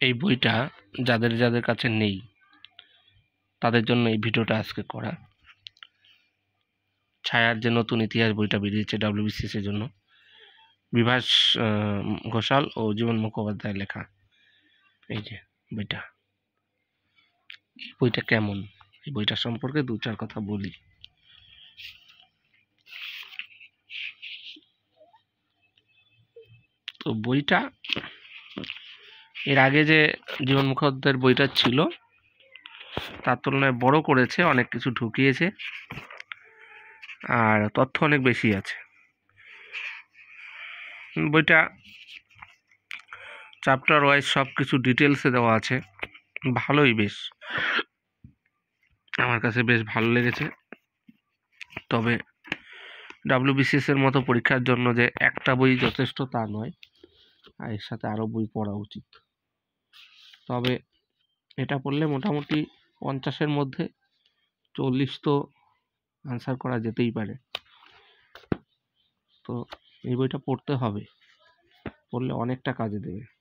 এই বইটা যাদের যাদের কাছে নেই, তাদের জন্য এই ভিডিওটা আজকে করা। ছায়ার যে নতুন ইতিহাস বইটা বেরিয়েছে ডাব্লিউবিসিএস এর জন্য, বিভাস ঘোষাল ও জীবন মুখোপাধ্যায় লেখা। এই যে বইটা। এই বইটা কেমন? এই বইটা সম্পর্কে দু চার কথা বলি। তো বইটা এর আগে যে জীবন মুখোপাধ্যায়ের বইটা ছিল, তার তুলনায় বড় করেছে, অনেক কিছু ঢুকিয়েছে, আর তথ্য অনেক বেশি আছে। বইটা চ্যাপ্টার ওয়াইজ সব কিছু ডিটেলসে দেওয়া আছে। ভালোই বেশ। আমার কাছে বেশ ভালো লেগেছে। তবে ডাব্লিউবিসিএস এর মতো পরীক্ষার জন্য যে একটা বই যথেষ্ট তা নয়, আর এর সাথে আরও বই পড়া উচিত। তবে এটা পড়লে মোটামুটি পঞ্চাশের মধ্যে চল্লিশ তো আনসার করা যেতেই পারে। তো এই বইটা পড়তে হবে। পড়লে অনেকটা কাজে দেবে।